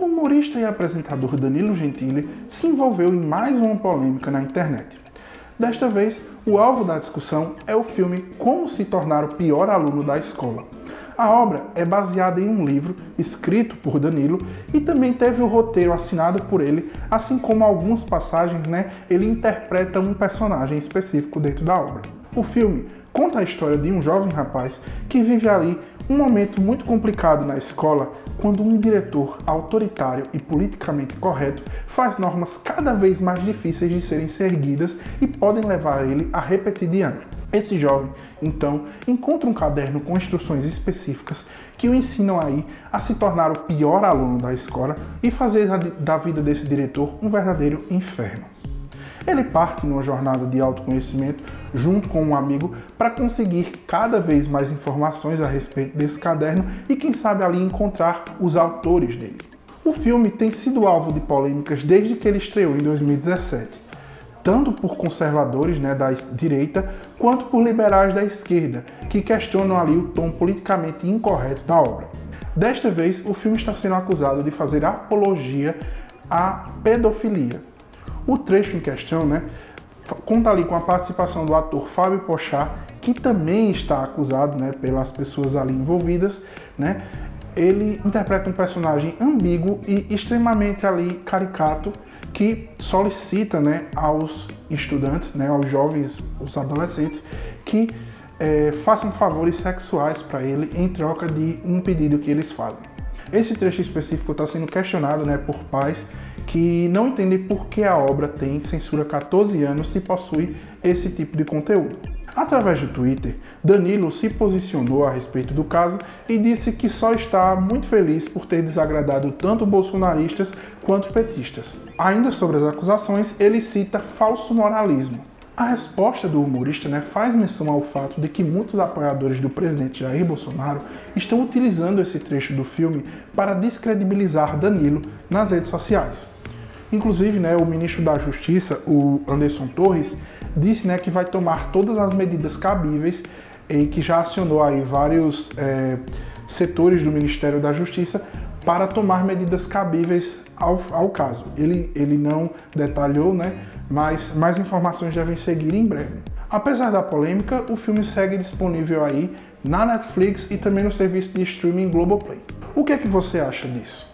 o humorista e apresentador Danilo Gentili se envolveu em mais uma polêmica na internet. Desta vez, o alvo da discussão é o filme Como se tornar o pior aluno da escola. A obra é baseada em um livro escrito por Danilo e também teve o roteiro assinado por ele, assim como algumas passagens, né, ele interpreta um personagem específico dentro da obra. O filme conta a história de um jovem rapaz que vive ali um momento muito complicado na escola quando um diretor autoritário e politicamente correto faz normas cada vez mais difíceis de serem seguidas e podem levar ele a repetir de ano. Esse jovem, então, encontra um caderno com instruções específicas que o ensinam aí a se tornar o pior aluno da escola e fazer da vida desse diretor um verdadeiro inferno. Ele parte numa jornada de autoconhecimento junto com um amigo para conseguir cada vez mais informações a respeito desse caderno e quem sabe ali encontrar os autores dele. O filme tem sido alvo de polêmicas desde que ele estreou em 2017, tanto por conservadores né, da direita quanto por liberais da esquerda, que questionam ali o tom politicamente incorreto da obra. Desta vez, o filme está sendo acusado de fazer apologia à pedofilia. O trecho em questão né, conta ali com a participação do ator Fábio Pochá, que também está acusado né, pelas pessoas ali envolvidas, né? Ele interpreta um personagem ambíguo e extremamente ali caricato que solicita né, aos estudantes, né, aos jovens, os adolescentes, que é, façam favores sexuais para ele em troca de um pedido que eles fazem. Esse trecho específico está sendo questionado né, por pais que não entendem por que a obra tem censura 14 anos se possui esse tipo de conteúdo. Através do Twitter, Danilo se posicionou a respeito do caso e disse que só está muito feliz por ter desagradado tanto bolsonaristas quanto petistas. Ainda sobre as acusações, ele cita falso moralismo. A resposta do humorista né, faz menção ao fato de que muitos apoiadores do presidente Jair Bolsonaro estão utilizando esse trecho do filme para descredibilizar Danilo nas redes sociais. Inclusive, né, o ministro da Justiça, o Anderson Torres, disse né, que vai tomar todas as medidas cabíveis e que já acionou aí vários é, setores do Ministério da Justiça para tomar medidas cabíveis ao, ao caso. Ele, ele não detalhou, né, mas mais informações devem seguir em breve. Apesar da polêmica, o filme segue disponível aí na Netflix e também no serviço de streaming Globoplay. O que é que você acha disso?